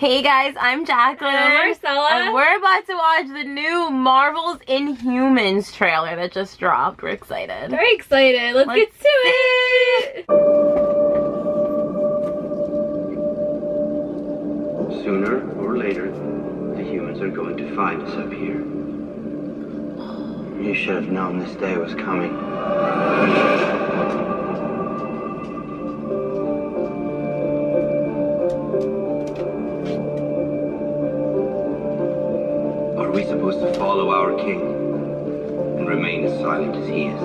Hey guys, I'm Jacqueline. I'm Marcella. And we're about to watch the new Marvel's Inhumans trailer that just dropped. We're excited. Very excited. Let's, Let's get to it. Sooner or later, the humans are going to find us up here. You should have known this day was coming. Are we supposed to follow our king and remain as silent as he is?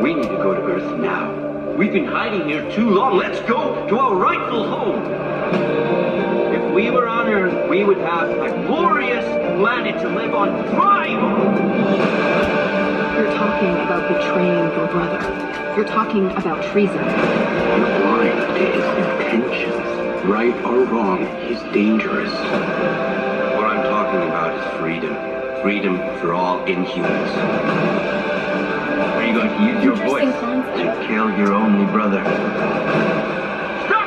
We need to go to Earth now. We've been hiding here too long. Let's go to our rightful home. If we were on Earth, we would have a glorious planet to live on. Thrive! You're talking about betraying your brother. You're talking about treason. Right or wrong, he's dangerous. What I'm talking about is freedom. Freedom for all inhumans. Are you going to use your voice to kill your only brother? Stop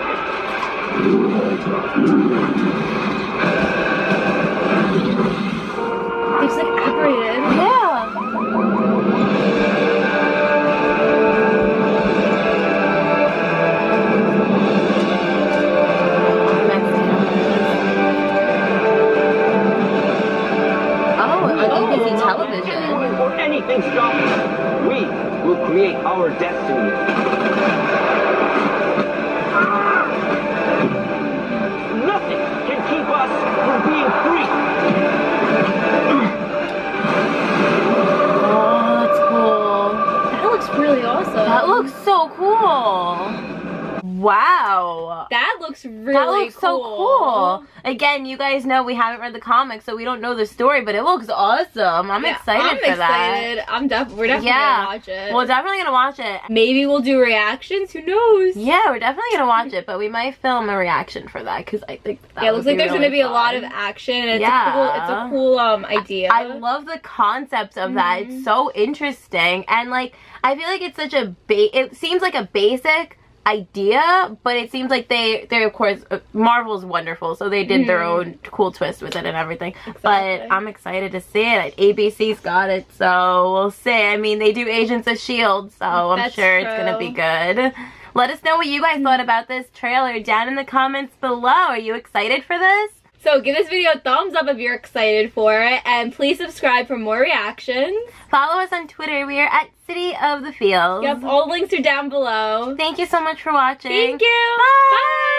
it! Anything stops us, we will create our destiny. Nothing can keep us from being free. Oh, that's cool. That looks really awesome. That looks so cool. Wow. That looks really that looks cool. so cool. Again, you guys know we haven't read the comics, so we don't know the story, but it looks awesome. I'm Yeah, excited I'm for that. excited. I'm def- we're definitely Yeah. gonna watch it. We're definitely gonna watch it. Maybe we'll do reactions. Who knows? Yeah, we're definitely gonna watch it, but we might film a reaction for that because I think that yeah, it looks like there's really gonna be a lot of action. And it's Yeah. a cool. It's a cool um idea. I love the concept of that. Mm-hmm. It's so interesting, and like I feel like it's such a ba- It seems like a basic idea, but it seems like they they of course uh, Marvel's wonderful, so they did their own cool twist with it and everything. Exactly. But I'm excited to see it. ABC's got it, so we'll see. I mean, they do Agents of Shield, so I'm That's sure it's gonna be good. Let us know what you guys thought about this trailer down in the comments below. Are you excited for this? So give this video a thumbs up if you're excited for it, and please subscribe for more reactions. Follow us on Twitter. We are at City of the Feels. Yep, all links are down below. Thank you so much for watching. Thank you. Bye.